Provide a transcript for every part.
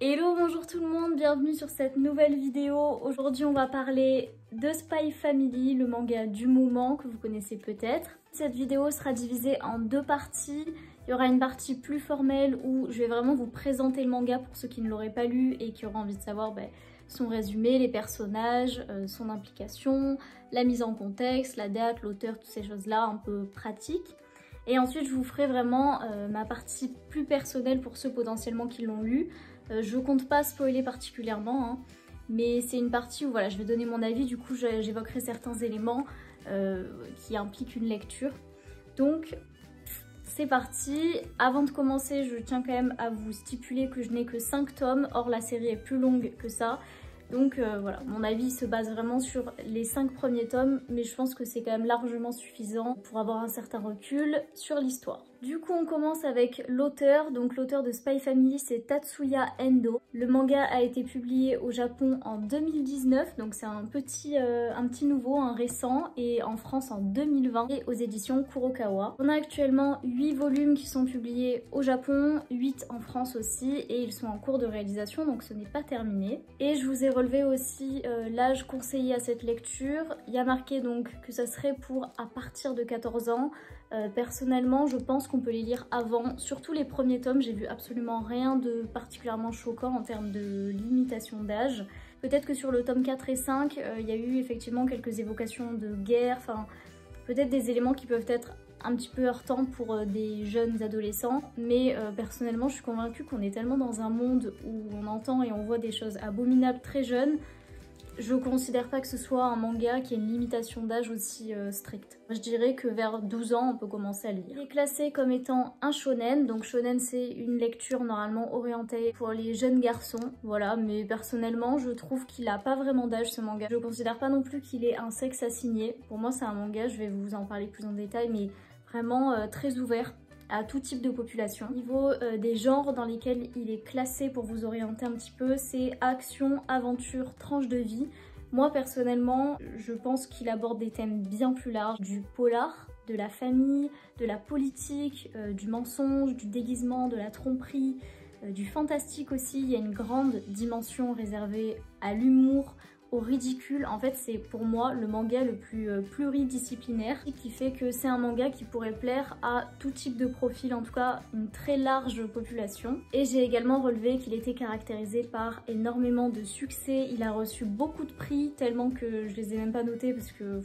Hello, bonjour tout le monde, bienvenue sur cette nouvelle vidéo. Aujourd'hui on va parler de Spy Family, le manga du moment que vous connaissez peut-être. Cette vidéo sera divisée en deux parties. Il y aura une partie plus formelle où je vais vraiment vous présenter le manga pour ceux qui ne l'auraient pas lu et qui auront envie de savoir ben, son résumé, les personnages, euh, son implication, la mise en contexte, la date, l'auteur, toutes ces choses-là un peu pratiques. Et ensuite je vous ferai vraiment euh, ma partie plus personnelle pour ceux potentiellement qui l'ont lu euh, je compte pas spoiler particulièrement, hein, mais c'est une partie où voilà, je vais donner mon avis, du coup j'évoquerai certains éléments euh, qui impliquent une lecture. Donc c'est parti. Avant de commencer, je tiens quand même à vous stipuler que je n'ai que 5 tomes, or la série est plus longue que ça. Donc euh, voilà, mon avis se base vraiment sur les 5 premiers tomes, mais je pense que c'est quand même largement suffisant pour avoir un certain recul sur l'histoire. Du coup, on commence avec l'auteur. Donc l'auteur de Spy Family, c'est Tatsuya Endo. Le manga a été publié au Japon en 2019, donc c'est un petit, euh, un petit nouveau, un récent, et en France en 2020, et aux éditions Kurokawa. On a actuellement 8 volumes qui sont publiés au Japon, 8 en France aussi, et ils sont en cours de réalisation, donc ce n'est pas terminé. Et je vous ai relevé aussi euh, l'âge conseillé à cette lecture. Il y a marqué donc que ça serait pour à partir de 14 ans, euh, personnellement, je pense qu'on peut les lire avant, surtout les premiers tomes, j'ai vu absolument rien de particulièrement choquant en termes de limitation d'âge. Peut-être que sur le tome 4 et 5, euh, il y a eu effectivement quelques évocations de guerre, peut-être des éléments qui peuvent être un petit peu heurtants pour euh, des jeunes adolescents, mais personnellement je suis convaincue qu'on est tellement dans un monde où on entend et on voit des choses abominables très jeunes je considère pas que ce soit un manga qui ait une limitation d'âge aussi euh, stricte. Je dirais que vers 12 ans, on peut commencer à lire. Il est classé comme étant un shonen, donc shonen c'est une lecture normalement orientée pour les jeunes garçons, voilà, mais personnellement je trouve qu'il a pas vraiment d'âge ce manga. Je considère pas non plus qu'il ait un sexe assigné. Pour moi c'est un manga, je vais vous en parler plus en détail, mais vraiment euh, très ouvert à tout type de population. Au niveau euh, des genres dans lesquels il est classé pour vous orienter un petit peu, c'est action, aventure, tranche de vie. Moi personnellement, je pense qu'il aborde des thèmes bien plus larges, du polar, de la famille, de la politique, euh, du mensonge, du déguisement, de la tromperie, euh, du fantastique aussi. Il y a une grande dimension réservée à l'humour, au ridicule. En fait, c'est pour moi le manga le plus euh, pluridisciplinaire qui fait que c'est un manga qui pourrait plaire à tout type de profil, en tout cas une très large population. Et j'ai également relevé qu'il était caractérisé par énormément de succès. Il a reçu beaucoup de prix, tellement que je les ai même pas notés parce que...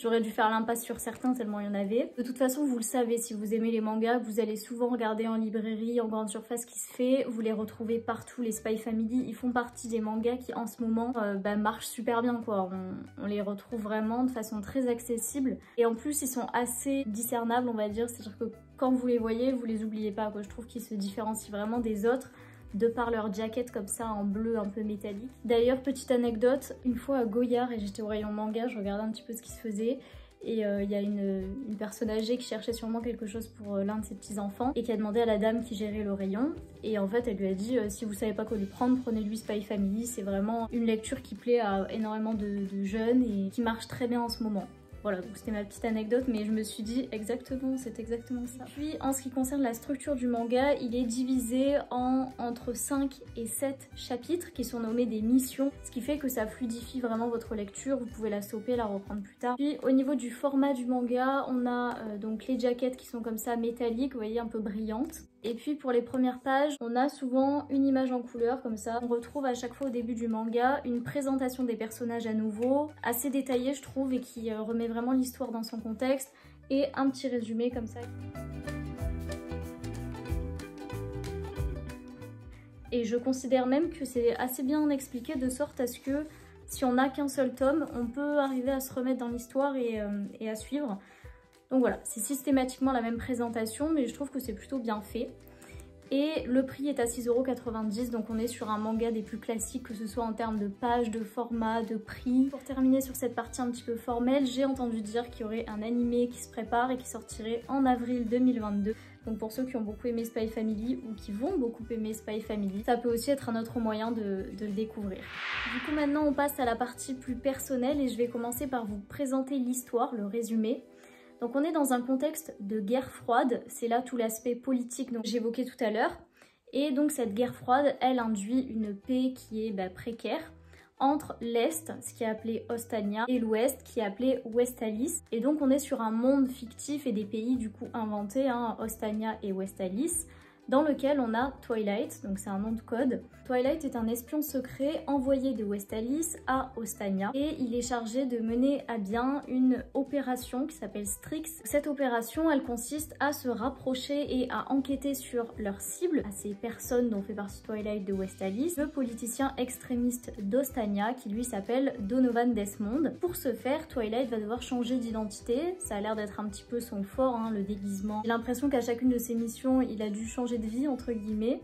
J'aurais dû faire l'impasse sur certains tellement il y en avait. De toute façon, vous le savez, si vous aimez les mangas, vous allez souvent regarder en librairie, en grande surface qui se fait. Vous les retrouvez partout, les Spy Family. Ils font partie des mangas qui en ce moment euh, bah, marchent super bien quoi. On, les retrouve vraiment de façon très accessible. Et en plus, ils sont assez discernables, on va dire. C'est-à-dire que quand vous les voyez, vous les oubliez pas. Je trouve qu'ils se différencient vraiment des autres de par leur jacket comme ça en bleu un peu métallique. D'ailleurs, petite anecdote, une fois à Goyard et j'étais au rayon manga, je regardais un petit peu ce qui se faisait et euh, il y a une, personne âgée qui cherchait sûrement quelque chose pour euh, l'un de ses petits-enfants et qui a demandé à la dame qui gérait le rayon et en fait elle lui a dit euh, si vous savez pas quoi lui prendre prenez-lui Spy Family c'est vraiment une lecture qui plaît à énormément de jeunes et qui marche très bien en ce moment. Voilà, donc c'était ma petite anecdote, mais je me suis dit exactement, c'est exactement ça. Puis en ce qui concerne la structure du manga, il est divisé en entre 5 et 7 chapitres qui sont nommés des missions, ce qui fait que ça fluidifie vraiment votre lecture, vous pouvez la stopper, la reprendre plus tard. Puis au niveau du format du manga, on a euh, donc les jaquettes qui sont comme ça métalliques, vous voyez, un peu brillantes. Et puis pour les premières pages, on a souvent une image en couleur comme ça. On retrouve à chaque fois au début du manga une présentation des personnages à nouveau, assez détaillée je trouve et qui euh, remet vraiment l'histoire dans son contexte et un petit résumé comme ça. Et je considère même que c'est assez bien expliqué de sorte à ce que si on n'a qu'un seul tome, on peut arriver à se remettre dans l'histoire et, euh, et à suivre. Donc voilà, c'est systématiquement la même présentation, mais je trouve que c'est plutôt bien fait. Et le prix est à 6,90€ donc on est sur un manga des plus classiques que ce soit en termes de pages, de format, de prix. Pour terminer sur cette partie un petit peu formelle, j'ai entendu dire qu'il y aurait un animé qui se prépare et qui sortirait en avril 2022. Donc pour ceux qui ont beaucoup aimé Spy Family ou qui vont beaucoup aimer Spy Family, ça peut aussi être un autre moyen de, de le découvrir. Du coup maintenant on passe à la partie plus personnelle et je vais commencer par vous présenter l'histoire, le résumé. Donc on est dans un contexte de guerre froide, c'est là tout l'aspect politique dont j'évoquais tout à l'heure. Et donc cette guerre froide, elle induit une paix qui est bah, précaire entre l'Est, ce qui est appelé Ostania, et l'Ouest, qui est appelé Westalis. Et donc on est sur un monde fictif et des pays du coup inventés, hein, Ostania et Westalis dans lequel on a Twilight, donc c'est un nom de code. Twilight est un espion secret envoyé de Westalis à Ostania et il est chargé de mener à bien une opération qui s'appelle Strix. Cette opération, elle consiste à se rapprocher et à enquêter sur leur cible, à ces personnes dont fait partie Twilight de Westalis, le politicien extrémiste d'Ostania qui lui s'appelle Donovan Desmond. Pour ce faire, Twilight va devoir changer d'identité, ça a l'air d'être un petit peu son fort, hein, le déguisement. L'impression qu'à chacune de ses missions, il a dû changer vie, entre guillemets.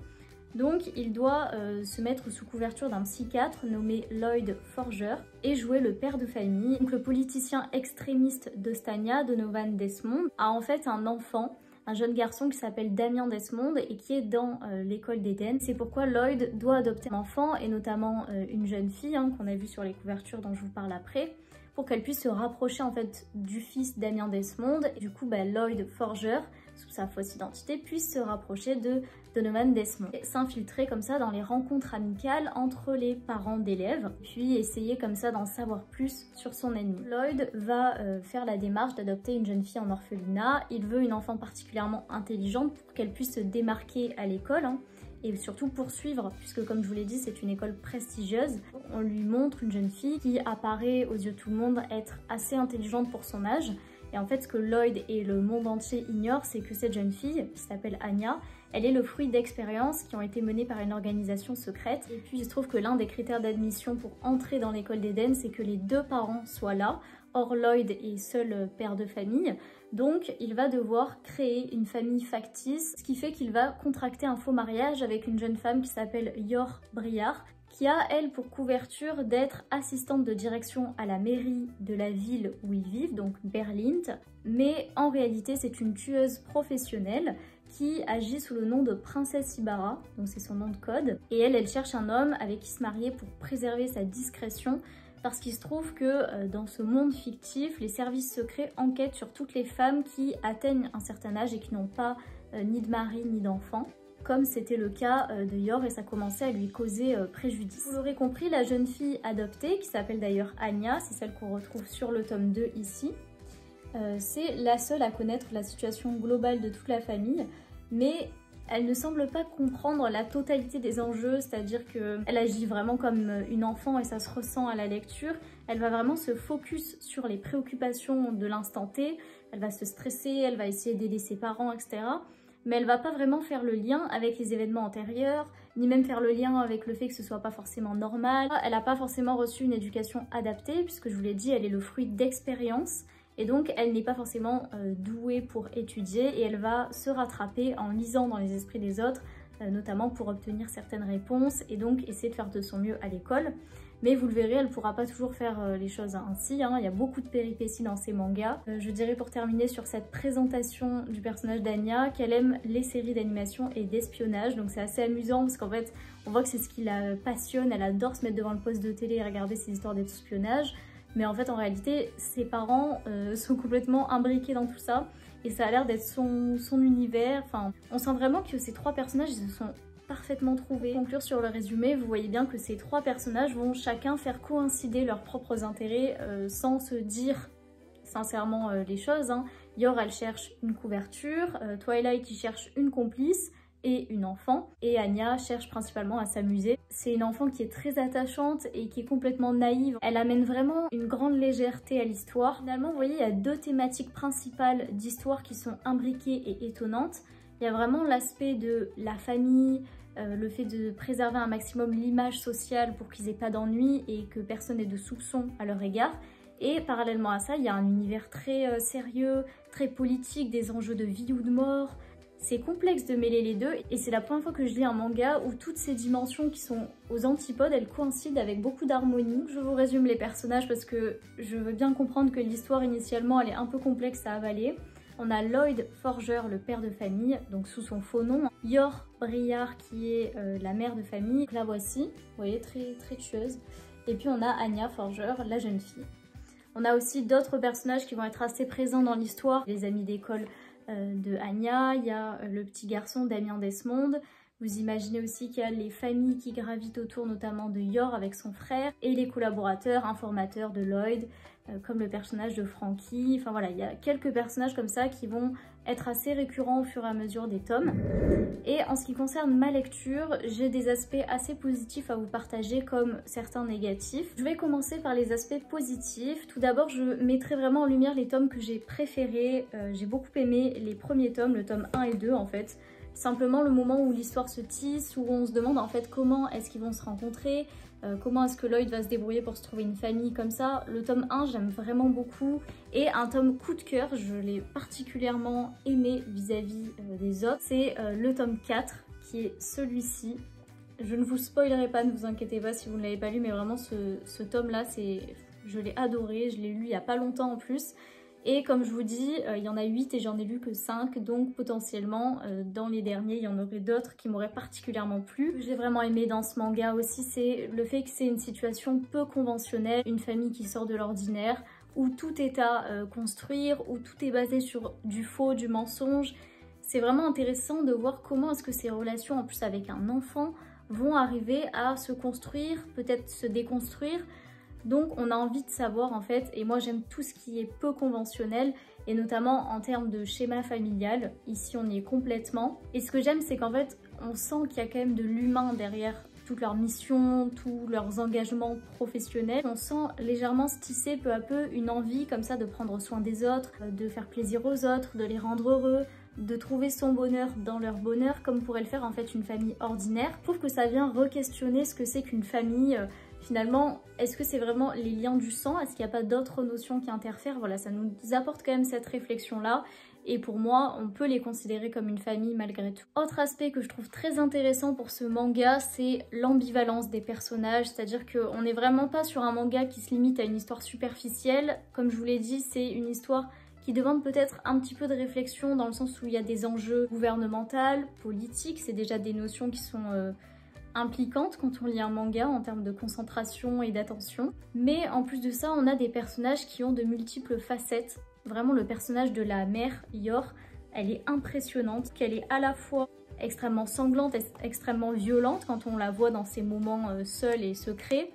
Donc il doit euh, se mettre sous couverture d'un psychiatre nommé Lloyd Forger et jouer le père de famille. Donc le politicien extrémiste d'Ostania, Donovan Desmond, a en fait un enfant un jeune garçon qui s'appelle Damien Desmond et qui est dans euh, l'école d'Eden. C'est pourquoi Lloyd doit adopter un enfant et notamment euh, une jeune fille hein, qu'on a vu sur les couvertures dont je vous parle après pour qu'elle puisse se rapprocher en fait du fils Damien Desmond. Et du coup, bah, Lloyd Forger, sous sa fausse identité, puisse se rapprocher de Donovan Desmond. S'infiltrer comme ça dans les rencontres amicales entre les parents d'élèves, puis essayer comme ça d'en savoir plus sur son ennemi. Lloyd va euh, faire la démarche d'adopter une jeune fille en orphelinat. Il veut une enfant particulièrement intelligente pour qu'elle puisse se démarquer à l'école. Hein et surtout poursuivre, puisque comme je vous l'ai dit, c'est une école prestigieuse. On lui montre une jeune fille qui apparaît aux yeux de tout le monde être assez intelligente pour son âge. Et en fait, ce que Lloyd et le monde entier ignorent, c'est que cette jeune fille, qui s'appelle Anya, elle est le fruit d'expériences qui ont été menées par une organisation secrète. Et puis il se trouve que l'un des critères d'admission pour entrer dans l'école d'Eden, c'est que les deux parents soient là. Or Lloyd est seul père de famille, donc il va devoir créer une famille factice, ce qui fait qu'il va contracter un faux mariage avec une jeune femme qui s'appelle Yor Briard, qui a, elle, pour couverture d'être assistante de direction à la mairie de la ville où ils vivent, donc Berlin. Mais en réalité, c'est une tueuse professionnelle qui agit sous le nom de Princesse Ibarra, donc c'est son nom de code. Et elle, elle cherche un homme avec qui se marier pour préserver sa discrétion parce qu'il se trouve que euh, dans ce monde fictif, les services secrets enquêtent sur toutes les femmes qui atteignent un certain âge et qui n'ont pas euh, ni de mari ni d'enfant comme c'était le cas euh, de Yor et ça commençait à lui causer préjudice. Vous l'aurez compris, la jeune fille adoptée, qui s'appelle d'ailleurs Anya, c'est celle qu'on retrouve sur le tome 2 ici, c'est la seule à connaître la situation globale de toute la famille, mais elle ne semble pas comprendre la totalité des enjeux, c'est-à-dire qu'elle agit vraiment comme une enfant et ça se ressent à la lecture. Elle va vraiment se focus sur les préoccupations de l'instant T, elle va se stresser, elle va essayer d'aider ses parents, etc. Mais elle va pas vraiment faire le lien avec les événements antérieurs, ni même faire le lien avec le fait que ce soit pas forcément normal. Elle n'a pas forcément reçu une éducation adaptée, puisque je vous l'ai dit, elle est le fruit d'expériences. Et donc, elle n'est pas forcément euh, douée pour étudier et elle va se rattraper en lisant dans les esprits des autres, notamment pour obtenir certaines réponses et donc essayer de faire de son mieux à l'école. Mais vous le verrez, elle ne pourra pas toujours faire euh, les choses ainsi. Hein. Il y a beaucoup de péripéties dans ces mangas. je dirais pour terminer sur cette présentation du personnage d'Anya qu'elle aime les séries d'animation et d'espionnage. Donc c'est assez amusant parce qu'en fait, on voit que c'est ce qui la passionne. Elle adore se mettre devant le poste de télé et regarder ces histoires d'espionnage. Mais en fait, en réalité, ses parents euh, sont complètement imbriqués dans tout ça. Et ça a l'air d'être son, univers. Enfin, on sent vraiment que ces trois personnages, se sont parfaitement trouvés. Pour conclure sur le résumé, vous voyez bien que ces trois personnages vont chacun faire coïncider leurs propres intérêts euh, sans se dire sincèrement euh, les choses. Hein. Yor, elle cherche une couverture, Twilight, qui cherche une complice, et une enfant. Et Anya cherche principalement à s'amuser. C'est une enfant qui est très attachante et qui est complètement naïve. Elle amène vraiment une grande légèreté à l'histoire. Finalement, vous voyez, il y a deux thématiques principales d'histoire qui sont imbriquées et étonnantes. Il y a vraiment l'aspect de la famille, euh, le fait de préserver un maximum l'image sociale pour qu'ils aient pas d'ennui et que personne n'ait de soupçons à leur égard. Et parallèlement à ça, il y a un univers très euh, sérieux, très politique, des enjeux de vie ou de mort, c'est complexe de mêler les deux et c'est la première fois que je lis un manga où toutes ces dimensions qui sont aux antipodes, elles coïncident avec beaucoup d'harmonie. Je vous résume les personnages parce que je veux bien comprendre que l'histoire initialement elle est un peu complexe à avaler. On a Lloyd Forger, le père de famille, donc sous son faux nom. Yor Briard qui est euh, la mère de famille. la voici, vous voyez, très, très tueuse. Et puis on a Anya Forger, la jeune fille. On a aussi d'autres personnages qui vont être assez présents dans l'histoire. Les amis d'école de Anya, il y a euh, le petit garçon Damien Desmond, Vous imaginez aussi qu'il y a les familles qui gravitent autour notamment de Yor avec son frère et les collaborateurs, informateurs de Lloyd, euh, comme le personnage de Frankie. Enfin voilà, il y a quelques personnages comme ça qui vont être assez récurrents au fur et à mesure des tomes. Et en ce qui concerne ma lecture, j'ai des aspects assez positifs à vous partager comme certains négatifs. Je vais commencer par les aspects positifs. Tout d'abord, je mettrai vraiment en lumière les tomes que j'ai préférés. Euh, j'ai beaucoup aimé les premiers tomes, le tome 1 et 2 en fait. Simplement le moment où l'histoire se tisse, où on se demande en fait comment est-ce qu'ils vont se rencontrer, euh, comment est-ce que Lloyd va se débrouiller pour se trouver une famille comme ça. Le tome 1, j'aime vraiment beaucoup. Et un tome coup de cœur, je l'ai particulièrement aimé vis-à-vis euh, des autres, c'est euh, le tome 4, qui est celui-ci. Je ne vous spoilerai pas, ne vous inquiétez pas si vous ne l'avez pas lu, mais vraiment ce, ce tome-là, je l'ai adoré, je l'ai lu il n'y a pas longtemps en plus. Et comme je vous dis, euh, il y en a 8 et j'en ai lu que 5, donc potentiellement euh, dans les derniers, il y en aurait d'autres qui m'auraient particulièrement plu. J'ai vraiment aimé dans ce manga aussi, c'est le fait que c'est une situation peu conventionnelle, une famille qui sort de l'ordinaire, où tout est à euh, construire, où tout est basé sur du faux, du mensonge. C'est vraiment intéressant de voir comment est-ce que ces relations, en plus avec un enfant, vont arriver à se construire, peut-être se déconstruire, donc on a envie de savoir en fait, et moi j'aime tout ce qui est peu conventionnel, et notamment en termes de schéma familial, ici on y est complètement. Et ce que j'aime c'est qu'en fait on sent qu'il y a quand même de l'humain derrière toute leur mission, tous leurs engagements professionnels. On sent légèrement se tisser peu à peu une envie comme ça de prendre soin des autres, de faire plaisir aux autres, de les rendre heureux, de trouver son bonheur dans leur bonheur comme pourrait le faire en fait une famille ordinaire. Je trouve que ça vient re-questionner ce que c'est qu'une famille, euh, Finalement, est-ce que c'est vraiment les liens du sang? Est-ce qu'il n'y a pas d'autres notions qui interfèrent? Voilà, ça nous apporte quand même cette réflexion-là. Et pour moi, on peut les considérer comme une famille malgré tout. Autre aspect que je trouve très intéressant pour ce manga, c'est l'ambivalence des personnages. C'est-à-dire qu'on n'est vraiment pas sur un manga qui se limite à une histoire superficielle. Comme je vous l'ai dit, c'est une histoire qui demande peut-être un petit peu de réflexion dans le sens où il y a des enjeux gouvernementaux, politiques. C'est déjà des notions qui sont... Euh, impliquante quand on lit un manga en termes de concentration et d'attention. Mais en plus de ça, on a des personnages qui ont de multiples facettes. Vraiment, le personnage de la mère, Yor, elle est impressionnante, qu'elle est à la fois extrêmement sanglante, extrêmement violente quand on la voit dans ses moments euh, seuls et secrets.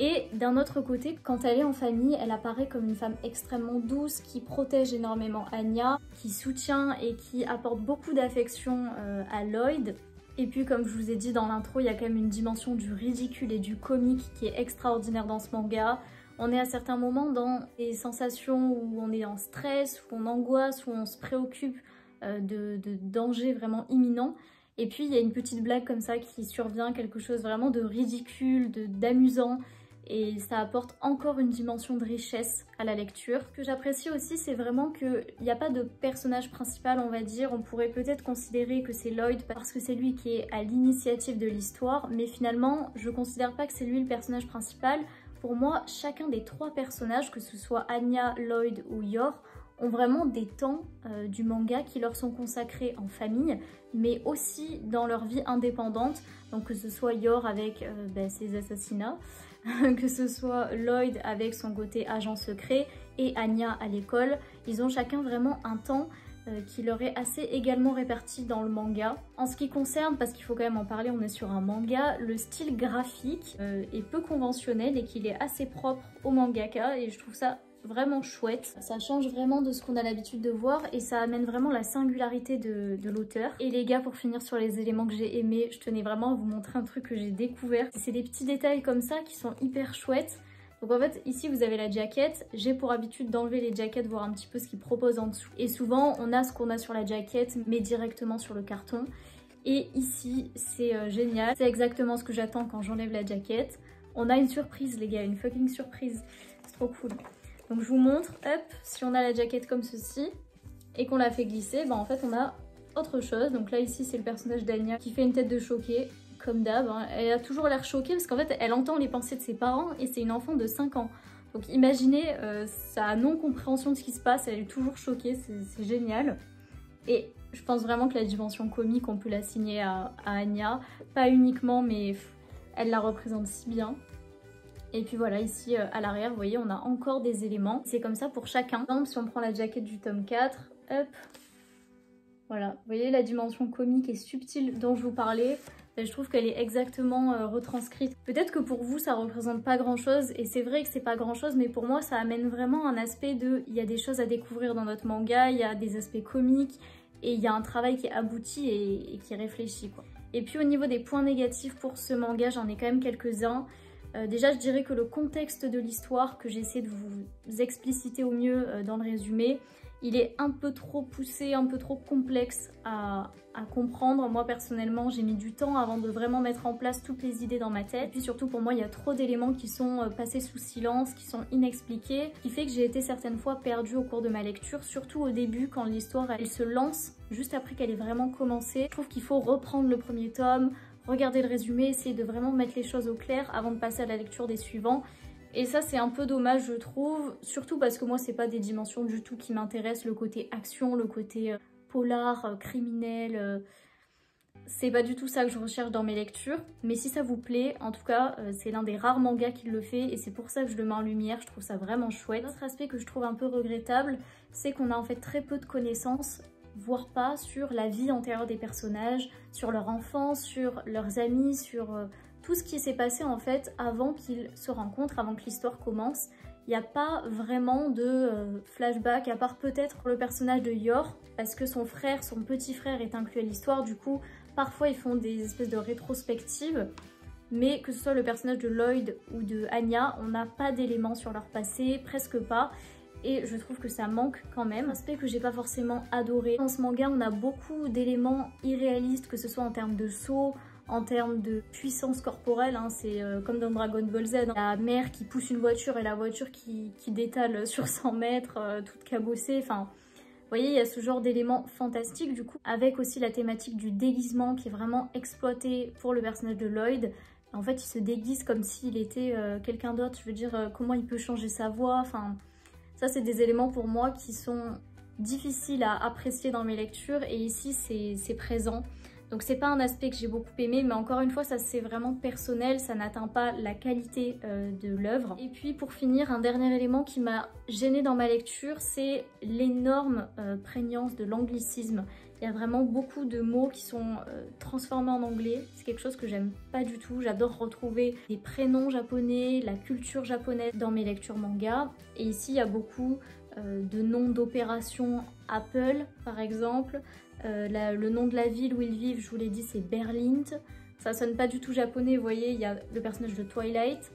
Et d'un autre côté, quand elle est en famille, elle apparaît comme une femme extrêmement douce, qui protège énormément Anya, qui soutient et qui apporte beaucoup d'affection euh, à Lloyd. Et puis comme je vous ai dit dans l'intro, il y a quand même une dimension du ridicule et du comique qui est extraordinaire dans ce manga. On est à certains moments dans des sensations où on est en stress, où on angoisse, où on se préoccupe euh, de, de dangers vraiment imminents. Et puis il y a une petite blague comme ça qui survient, quelque chose vraiment de ridicule, d'amusant et ça apporte encore une dimension de richesse à la lecture. Ce que j'apprécie aussi, c'est vraiment qu'il n'y a pas de personnage principal, on va dire. On pourrait peut-être considérer que c'est Lloyd parce que c'est lui qui est à l'initiative de l'histoire, mais finalement, je considère pas que c'est lui le personnage principal. Pour moi, chacun des trois personnages, que ce soit Anya, Lloyd ou Yor, ont vraiment des temps euh, du manga qui leur sont consacrés en famille, mais aussi dans leur vie indépendante. Donc que ce soit Yor avec euh, ben, ses assassinats, que ce soit Lloyd avec son côté agent secret et Anya à l'école, ils ont chacun vraiment un temps euh, qui leur est assez également réparti dans le manga. En ce qui concerne, parce qu'il faut quand même en parler, on est sur un manga, le style graphique euh, est peu conventionnel et qu'il est assez propre au mangaka et je trouve ça vraiment chouette. Ça change vraiment de ce qu'on a l'habitude de voir et ça amène vraiment la singularité de, l'auteur. Et les gars, pour finir sur les éléments que j'ai aimés, je tenais vraiment à vous montrer un truc que j'ai découvert. C'est des petits détails comme ça qui sont hyper chouettes. Donc en fait, ici vous avez la jaquette. J'ai pour habitude d'enlever les jaquettes, voir un petit peu ce qu'ils proposent en dessous. Et souvent, on a ce qu'on a sur la jaquette, mais directement sur le carton. Et ici, c'est euh, génial. C'est exactement ce que j'attends quand j'enlève la jaquette. On a une surprise, les gars, une fucking surprise. C'est trop cool. Donc je vous montre, hop, si on a la jaquette comme ceci et qu'on la fait glisser, ben en fait on a autre chose. Donc là ici c'est le personnage d'Anya qui fait une tête de choquée, comme d'hab. Hein. Elle a toujours l'air choquée parce qu'en fait elle entend les pensées de ses parents et c'est une enfant de 5 ans. Donc imaginez euh, sa non-compréhension de ce qui se passe, elle est toujours choquée, c'est génial. Et je pense vraiment que la dimension comique, on peut la signer à, à Anya. Pas uniquement, mais elle la représente si bien. Et puis voilà, ici euh, à l'arrière, vous voyez, on a encore des éléments. C'est comme ça pour chacun. Par exemple, si on prend la jaquette du tome 4, hop, Voilà, vous voyez la dimension comique et subtile dont je vous parlais je trouve qu'elle est exactement euh, retranscrite. Peut-être que pour vous ça représente pas grand chose et c'est vrai que c'est pas grand chose mais pour moi ça amène vraiment un aspect de il y a des choses à découvrir dans notre manga, il y a des aspects comiques et il y a un travail qui est abouti et, qui est réfléchi quoi. Et puis au niveau des points négatifs pour ce manga j'en ai quand même quelques-uns. Euh, déjà je dirais que le contexte de l'histoire que j'essaie de vous expliciter au mieux euh, dans le résumé il est un peu trop poussé, un peu trop complexe à, comprendre. Moi personnellement j'ai mis du temps avant de vraiment mettre en place toutes les idées dans ma tête. Et puis surtout pour moi il y a trop d'éléments qui sont euh, passés sous silence, qui sont inexpliqués, qui fait que j'ai été certaines fois perdue au cours de ma lecture, surtout au début quand l'histoire elle se lance, juste après qu'elle ait vraiment commencé. Je trouve qu'il faut reprendre le premier tome, regarder le résumé, essayer de vraiment mettre les choses au clair avant de passer à la lecture des suivants. Et ça c'est un peu dommage je trouve, surtout parce que moi c'est pas des dimensions du tout qui m'intéressent, le côté action, le côté euh, polar, euh, criminel, euh, c'est pas du tout ça que je recherche dans mes lectures. Mais si ça vous plaît, en tout cas c'est l'un des rares mangas qui le fait et c'est pour ça que je le mets en lumière, je trouve ça vraiment chouette. L'autre aspect que je trouve un peu regrettable, c'est qu'on a en fait très peu de connaissances voire pas sur la vie antérieure des personnages, sur leur enfance, sur leurs amis, sur tout ce qui s'est passé en fait avant qu'ils se rencontrent, avant que l'histoire commence. Il n'y a pas vraiment de euh, flashback, à part peut-être le personnage de Yor, parce que son frère, son petit frère est inclus à l'histoire, du coup parfois ils font des espèces de rétrospectives, mais que ce soit le personnage de Lloyd ou de Anya, on n'a pas d'éléments sur leur passé, presque pas, et je trouve que ça manque quand même. Aspect que j'ai pas forcément adoré. Dans ce manga, on a beaucoup d'éléments irréalistes, que ce soit en termes de sauts, en termes de puissance corporelle, hein, c'est euh, comme dans Dragon Ball Z, hein. la mère qui pousse une voiture et la voiture qui, détale sur 100 mètres, euh, toute cabossée, enfin... Vous voyez, il y a ce genre d'éléments fantastiques du coup, avec aussi la thématique du déguisement qui est vraiment exploitée pour le personnage de Lloyd. En fait, il se déguise comme s'il était euh, quelqu'un d'autre. Je veux dire, comment il peut changer sa voix. Enfin, ça, c'est des éléments pour moi qui sont difficiles à apprécier dans mes lectures. Et ici, c'est présent. Donc c'est pas un aspect que j'ai beaucoup aimé, mais encore une fois, ça c'est vraiment personnel, ça n'atteint pas la qualité euh, de l'œuvre. Et puis pour finir, un dernier élément qui m'a gêné dans ma lecture, c'est l'énorme euh, prégnance de l'anglicisme. Il y a vraiment beaucoup de mots qui sont euh, transformés en anglais. C'est quelque chose que j'aime pas du tout. J'adore retrouver des prénoms japonais, la culture japonaise dans mes lectures manga. Et ici, il y a beaucoup de noms d'opérations Apple, par exemple. Euh, le nom de la ville où ils vivent, je vous l'ai dit, c'est Berlin. Ça sonne pas du tout japonais, vous voyez, il y a le personnage de Twilight.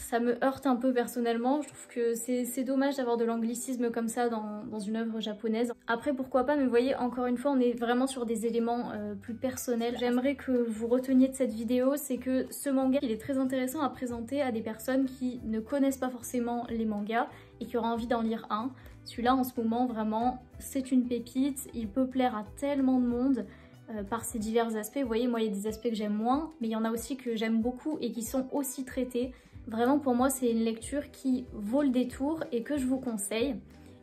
Ça me heurte un peu personnellement, je trouve que c'est dommage d'avoir de l'anglicisme comme ça dans, une œuvre japonaise. Après pourquoi pas, mais vous voyez, encore une fois, on est vraiment sur des éléments euh, plus personnels. J'aimerais que vous reteniez de cette vidéo, c'est que ce manga, il est très intéressant à présenter à des personnes qui ne connaissent pas forcément les mangas et qui auraient envie d'en lire un. Celui-là, en ce moment, vraiment, c'est une pépite. Il peut plaire à tellement de monde euh, par ses divers aspects. Vous voyez, moi, il y a des aspects que j'aime moins, mais il y en a aussi que j'aime beaucoup et qui sont aussi traités. Vraiment, pour moi, c'est une lecture qui vaut le détour et que je vous conseille.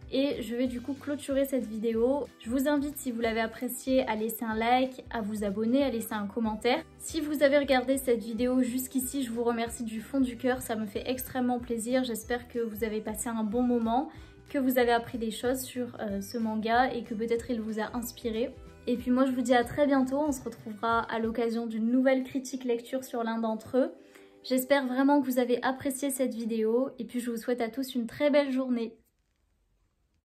Et je vais du coup clôturer cette vidéo. Je vous invite, si vous l'avez appréciée, à laisser un like, à vous abonner, à laisser un commentaire. Si vous avez regardé cette vidéo jusqu'ici, je vous remercie du fond du cœur. Ça me fait extrêmement plaisir. J'espère que vous avez passé un bon moment que vous avez appris des choses sur euh, ce manga et que peut-être il vous a inspiré. Et puis moi je vous dis à très bientôt, on se retrouvera à l'occasion d'une nouvelle critique lecture sur l'un d'entre eux. J'espère vraiment que vous avez apprécié cette vidéo et puis je vous souhaite à tous une très belle journée.